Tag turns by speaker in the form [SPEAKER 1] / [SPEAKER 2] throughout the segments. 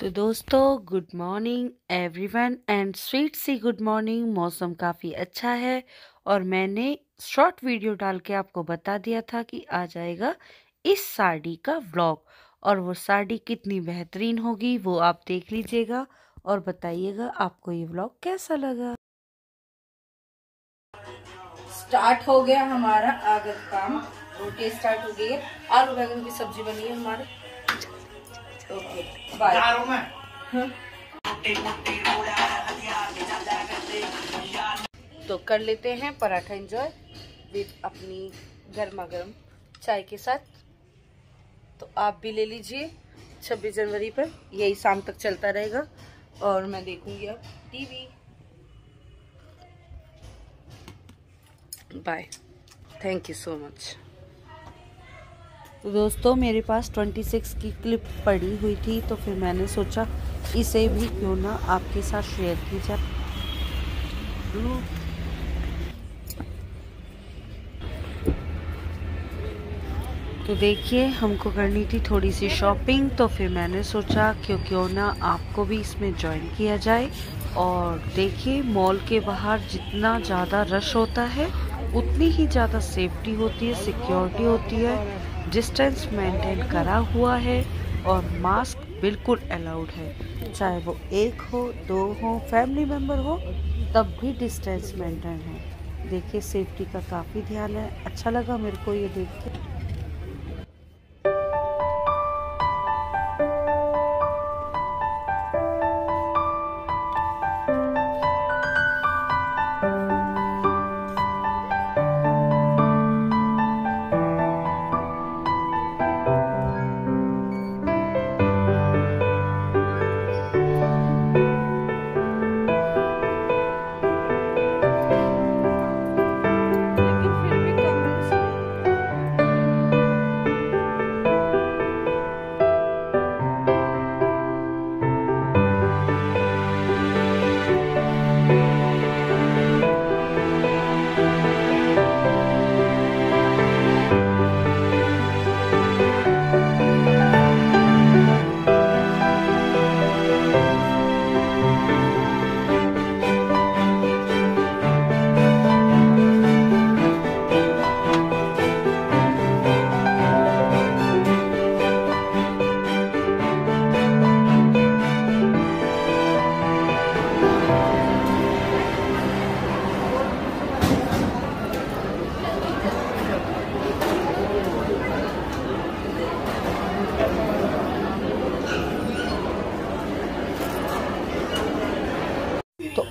[SPEAKER 1] तो दोस्तों good morning everyone and sweet see good morning मौसम काफ़ी अच्छा है और मैंने शॉर्ट वीडियो डाल के आपको बता दिया था कि आ जाएगा इस साड़ी का व्लॉग और वो साड़ी कितनी बेहतरीन होगी, वो आप देख लीजिएगा और बताइएगा आपको ये व्लॉग कैसा लगा।
[SPEAKER 2] स्टार्ट हो गया हमारा आगत काम। रोटी स्टार्ट हो गई है। आलू बैगन की सब्ज़ी बनी है हमारे। ओके बाय तो कर लेते हैं पराठा एंजॉय विद अपनी गर्मा गर्म चाय के साथ। तो आप भी ले लीजिए। 26 जनवरी पर यही शाम तक चलता रहेगा और मैं देखूँगी अब TV. Bye thank you so much
[SPEAKER 1] तो दोस्तों, मेरे पास 26 की क्लिप पड़ी हुई थी तो फिर मैंने सोचा इसे भी क्यों ना आपके साथ शेयर की जाए। तो देखिए, हमको करनी थी थोड़ी सी शॉपिंग तो फिर मैंने सोचा क्यों क्यों ना आपको भी इसमें ज्वाइन किया जाए। और देखिए मॉल के बाहर जितना ज़्यादा रश होता है उतनी ही ज़्यादा सेफ्टी होती है सिक्योरिटी होती है। डिस्टेंस मेंटेन करा हुआ है और मास्क बिल्कुल अलाउड है। चाहे वो एक हो, दो हो फैमिली मेंबर हो, तब भी डिस्टेंस मेंटेन है। देखिए सेफ्टी का काफ़ी ध्यान है। अच्छा लगा मेरे को ये देख के।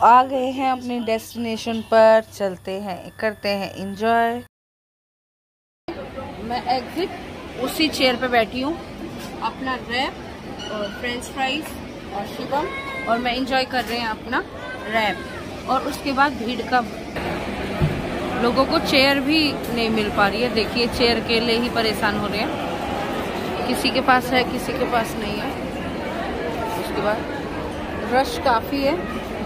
[SPEAKER 1] आ गए हैं अपने डेस्टिनेशन पर, चलते हैं, करते हैं इंजॉय
[SPEAKER 2] मैं एग्जिट उसी चेयर पे बैठी हूँ। अपना रैप और फ्रेंच फ्राइज और शिवम और मैं इंजॉय कर रहे हैं अपना रैप और उसके बाद भीड़ का लोगों को चेयर भी नहीं मिल पा रही है। देखिए चेयर के लिए ही परेशान हो रहे हैं। किसी के पास है, किसी के पास नहीं है। उसके बाद रश काफ़ी है।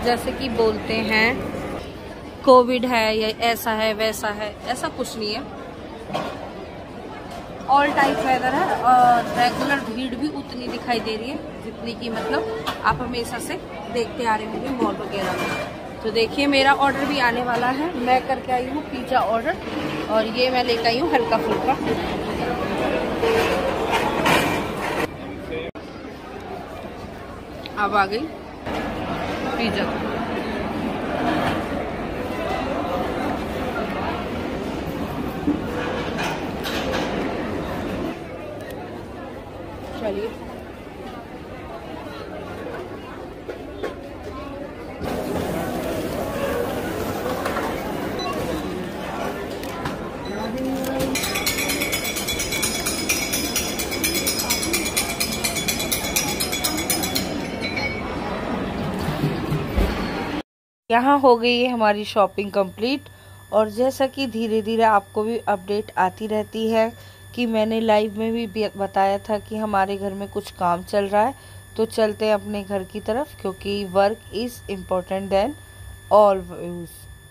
[SPEAKER 2] जैसे कि बोलते हैं, कोविड है या ऐसा है, वैसा है, ऐसा कुछ नहीं है। ऑल टाइप वेदर है और रेगुलर भीड़ भी उतनी दिखाई दे रही है, जितनी की मतलब आप हमेशा से देखते आ रहे होंगे मॉल वगैरह में। तो देखिए, मेरा ऑर्डर भी आने वाला है। मैं करके आई हूँ पिज़्ज़ा ऑर्डर और ये मैं लेकर आई हूँ हल्का फुल्का। अब आ गई। पिज़्ज़ा चलिए
[SPEAKER 1] यहाँ हो गई है हमारी शॉपिंग कंप्लीट और जैसा कि धीरे धीरे आपको भी अपडेट आती रहती है कि मैंने लाइव में भी बताया था कि हमारे घर में कुछ काम चल रहा है तो चलते हैं अपने घर की तरफ़ क्योंकि work is important then all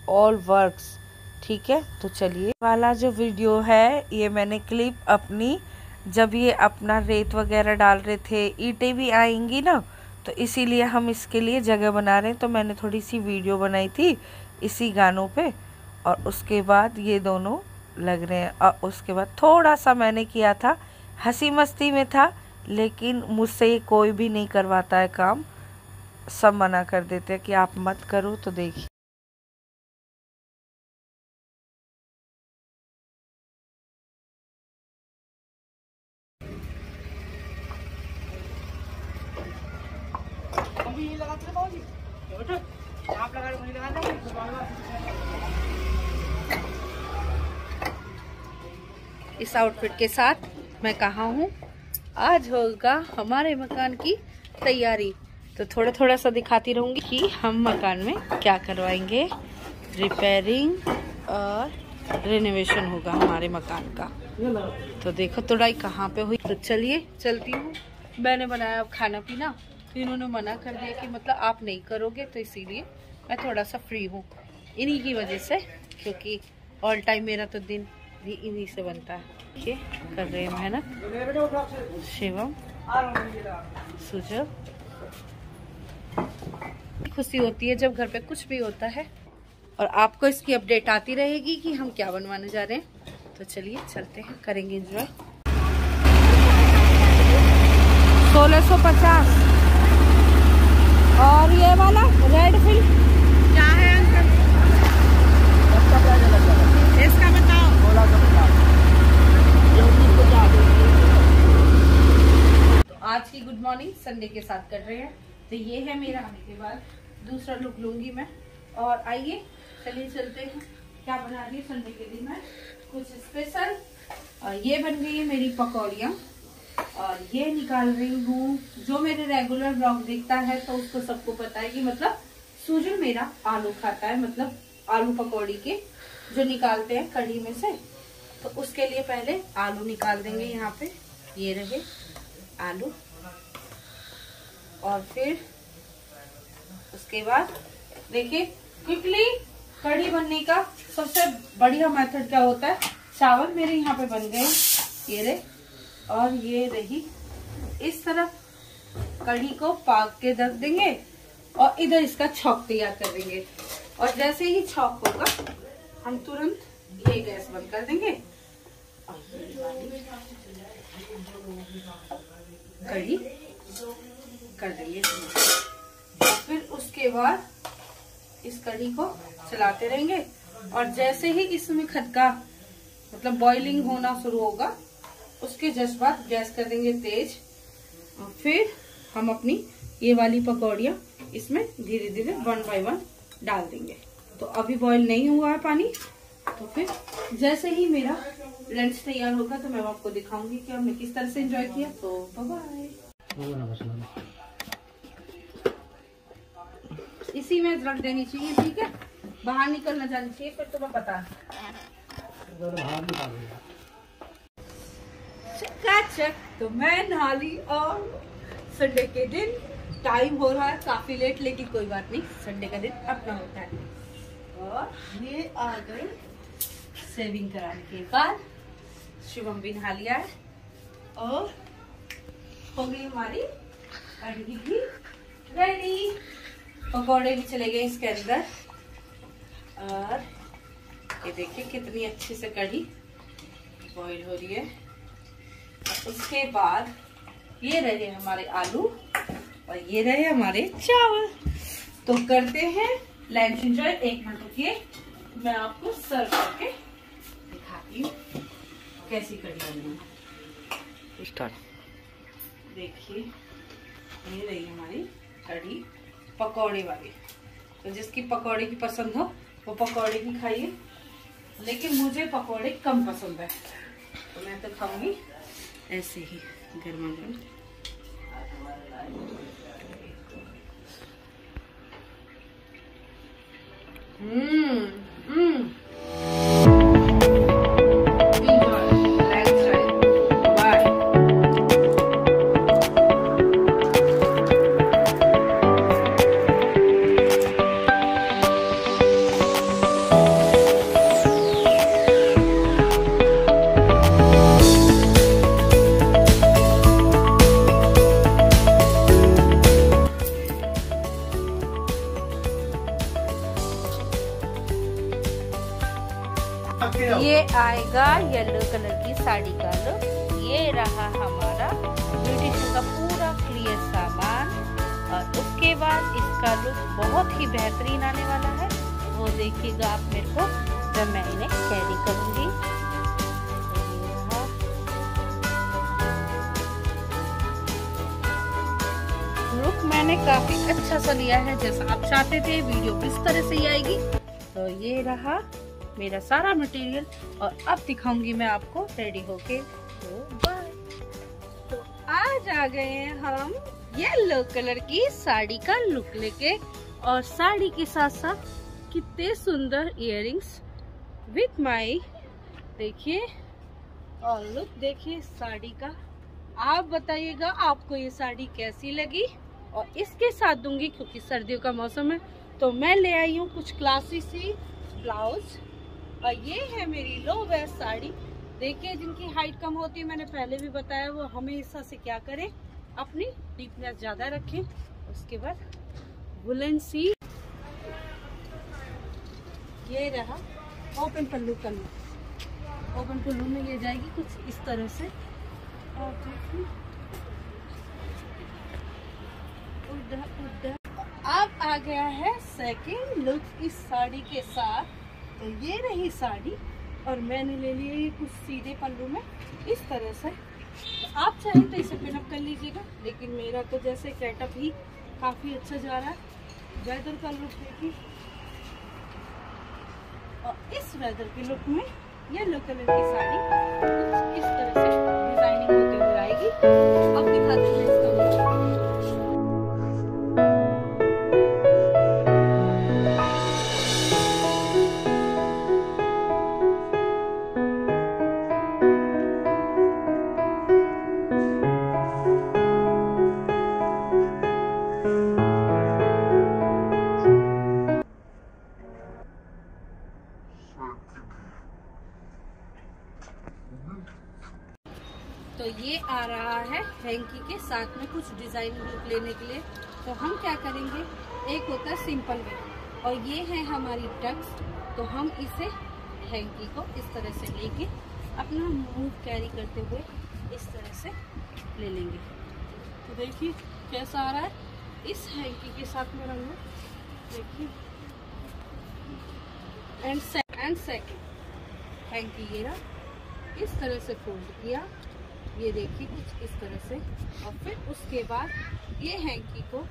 [SPEAKER 1] all works ठीक है? तो चलिए। वाला जो वीडियो है, ये मैंने क्लिप अपनी, जब ये अपना रेत वगैरह डाल रहे थे, ईंटें भी आएँगी ना
[SPEAKER 3] तो इसीलिए हम इसके लिए जगह बना रहे हैं। तो मैंने थोड़ी सी वीडियो बनाई थी इसी गानों पे और उसके बाद ये दोनों लग रहे हैं। और उसके बाद थोड़ा सा मैंने किया था, हँसी मस्ती में था, लेकिन मुझसे ये कोई भी नहीं करवाता है काम। सब मना कर देते हैं कि आप मत करो तो देखिए।
[SPEAKER 2] इस आउटफिट के साथ मैं कहा हूँ, आज होगा हमारे मकान की तैयारी। तो थोड़ा थोड़ा सा दिखाती रहूँगी कि हम मकान में क्या करवाएँगे। रिपेयरिंग और रिनोवेशन होगा हमारे मकान का। तो देखो, तोड़ाई कहाँ पे हुई? तो चलिए, चलती हूँ। मैंने बनाया अब खाना पीना। तो इन्होंने मना कर दिया कि मतलब आप नहीं करोगे तो इसीलिए मैं थोड़ा सा फ्री हूँ। इन्हीं की वजह से, क्योंकि ऑल टाइम मेरा तो दिन भी इन्हीं से बनता है। देखिए कर रहे हैं मेहनत। शिवम सुजब खुशी होती है जब घर पे कुछ भी होता है। और आपको इसकी अपडेट आती रहेगी कि हम क्या बनवाने जा रहे हैं। तो चलिए चलते हैं करेंगे इंजॉय सोलह सौ पचास। और ये वाला रेड फिल क्या है अंकल इसका बताओ तो आज की गुड मॉर्निंग संडे के साथ कर रहे हैं। तो ये है मेरा आने के बाद। दूसरा लुक लूँगी मैं। और आइए, चलिए चलते हैं। क्या बना रही संडे के दिन में? कुछ स्पेशल और ये बन गई है मेरी पकौड़ियाँ। और ये निकाल रही हूँ। जो मेरे रेगुलर ब्लॉग देखता है तो उसको सबको पता है कि मतलब सूजन मेरा आलू खाता है मतलब आलू पकौड़ी के जो निकालते हैं कढ़ी में से। तो उसके लिए पहले आलू निकाल देंगे यहाँ पे। ये रहे आलू। और फिर उसके बाद, देखिए क्विकली कढ़ी बनने का सबसे बढ़िया मेथड क्या होता है? चावल मेरे यहाँ पे बन गए, ये रहे, और ये रही, इस तरफ़ कढ़ी को पाक के रख देंगे, और इधर इसका छौक तैयार कर देंगे। और जैसे ही छौक होगा, हम तुरंत ये गैस बंद कर देंगे। और कढ़ी कर देंगे फिर उसके बाद इस कढ़ी को चलाते रहेंगे। और जैसे ही इसमें खटका मतलब बॉइलिंग होना शुरू होगा, उसके जस्ट बाद गैस कर देंगे तेज। और फिर हम अपनी ये वाली पकौड़िया इसमें धीरे धीरे वन बाय वन डाल देंगे। तो अभी बॉईल नहीं हुआ है पानी तो फिर जैसे ही मेरा लंच तैयार होगा तो मैं आपको दिखाऊँगी कि हमने किस तरह से एंजॉय किया। तो बाय इसी में रख देनी चाहिए, ठीक है? बाहर निकलना जानी चाहिए, फिर तुम्हें पता चक तो मैं नहाली और संडे के दिन टाइम हो रहा है, काफ़ी लेट लेकिन कोई बात नहीं संडे का दिन अपना होता है। और ये आ गई सेविंग कराने के बाद, शुभम भी नहा लिया है। और हो गई हमारी कढ़ी भी रेडी पकौड़े भी चले गए इसके अंदर। और ये देखिए कितनी अच्छी से कढ़ी बॉईल हो रही है। उसके बाद ये रहे हमारे आलू और ये रहे हमारे चावल। तो करते हैं लंच एंजॉय एक मिनट रुकिए। मैं आपको सर्व करके दिखाती हूँ कैसी कढ़ी बनी
[SPEAKER 3] स्टार्ट
[SPEAKER 2] देखिए ये रही हमारी कढ़ी। पकौड़े वाली। तो जिसकी पकौड़े की पसंद हो, वो पकौड़े की खाइए। लेकिन मुझे पकौड़े कम पसंद है। तो मैं तो खाऊँगी ऐसे ही गर्मा गर्म। हम्म। साड़ी का लुक ये रहा हमारा ब्यूटिशियन का पूरा क्लियर सामान। और उसके बाद इसका लुक बहुत ही बेहतरीन आने वाला है। वो देखिएगा आप मेरे को जब मैं इन्हें कैरी करूँगी। लुक मैंने काफ़ी अच्छा सा लिया है, जैसा आप चाहते थे। वीडियो किस तरह से ही आएगी? तो ये रहा मेरा सारा मटेरियल और अब दिखाऊँगी मैं आपको रेडी होके। तो बाय तो आज आ गए हैं हम येलो कलर की साड़ी का लुक लेके और साड़ी के साथ साथ कितने सुंदर इयरिंग्स विथ माई देखिए, और लुक देखिए साड़ी का। आप बताइएगा आपको ये साड़ी कैसी लगी? और इसके साथ दूँगी क्योंकि सर्दियों का मौसम है तो मैं ले आई हूँ कुछ क्लासी सी ब्लाउज और ये है मेरी लो वेस्ट साड़ी। देखिए, जिनकी हाइट कम होती है, मैंने पहले भी बताया, वो हमेशा से क्या करें? अपनी डीपनेस ज़्यादा रखें। उसके बाद वुलन सी ये रहा ओपन पल्लू कलर ओपन पल्लू में ये जाएगी कुछ इस तरह से। और अब आ गया है सेकेंड लुक इस साड़ी के साथ। तो ये रही साड़ी और मैंने ले लिया ये कुछ सीधे पल्लू में। इस तरह से। तो आप चाहें तो इसे पिनअप कर लीजिएगा, लेकिन मेरा तो जैसे कैटअप ही काफ़ी अच्छा जा रहा है। वेदर का लुक देखिए। और इस वेदर के लुक में येलो कलर की साड़ी कुछ इस तरह से डिज़ाइनिंग होते हुए आएगी। आ रहा है हैंकी के साथ में कुछ डिज़ाइन लुक लेने के लिए। तो हम क्या करेंगे? एक होता है सिंपल वे। और ये है हमारी टक्स। तो हम इसे हैंकी को इस तरह से लेके अपना मूव कैरी करते हुए इस तरह से ले लेंगे। तो देखिए कैसा आ रहा है। इस हैंकी के साथ में रंग देखिए। एंड एंड सेकेंड हैंकी ये रहा इस तरह से फोल्ड किया। ये देखिए कुछ इस तरह से। और फिर उसके बाद ये हैंकी को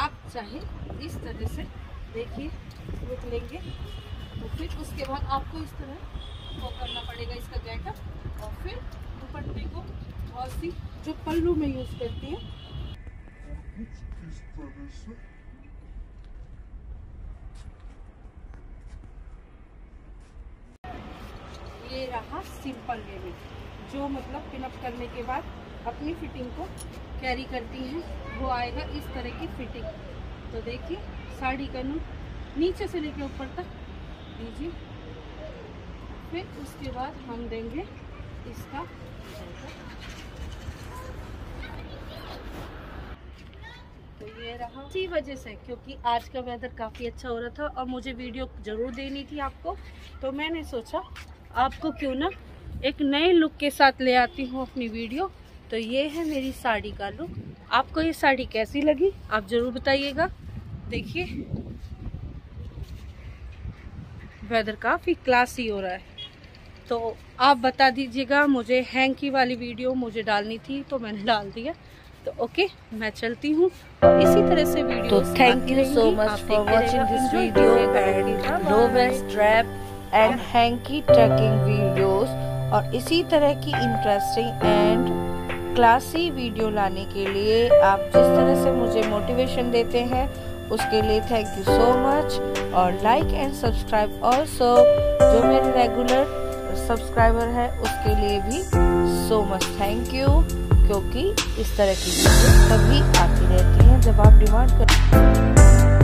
[SPEAKER 2] आप चाहे इस तरह से देखिए, रुक लेंगे। तो फिर उसके बाद आपको इस तरह वो करना पड़ेगा इसका गेटअप और फिर दुपट्टे को और सी जो पल्लू में यूज़ करती है। ये रहा सिंपल वे में जो मतलब पिनअप करने के बाद अपनी फिटिंग को कैरी करती हैं, वो आएगा इस तरह की फिटिंग तो देखिए, साड़ी का नू नीचे से लेके ऊपर तक दीजिए। फिर उसके बाद हम देंगे इसका तो इसी वजह से, क्योंकि आज का वेदर काफ़ी अच्छा हो रहा था और मुझे वीडियो ज़रूर देनी थी आपको तो मैंने सोचा, आपको क्यों ना एक नए लुक के साथ ले आती हूँ अपनी वीडियो तो ये है मेरी साड़ी का लुक आपको ये साड़ी कैसी लगी? आप ज़रूर बताइएगा। देखिए। वेदर काफ़ी क्लासी हो रहा है। तो आप बता दीजिएगा मुझे हैंग की वाली वीडियो मुझे डालनी थी तो मैंने डाल दिया। तो ओके मैं चलती हूँ। इसी तरह से वीडियो
[SPEAKER 3] तो thank you so much for watching this video and low waist trap and hanky tracking videos और इसी तरह की इंटरेस्टिंग एंड क्लासी वीडियो लाने के लिए आप जिस तरह से मुझे मोटिवेशन देते हैं, उसके लिए थैंक यू सो मच और लाइक एंड सब्सक्राइब ऑल्सो जो मेरे रेगुलर सब्सक्राइबर है, उसके लिए भी सो मच थैंक यू क्योंकि इस तरह की वीडियो कभी आती रहती हैं जब आप डिमांड कर boy.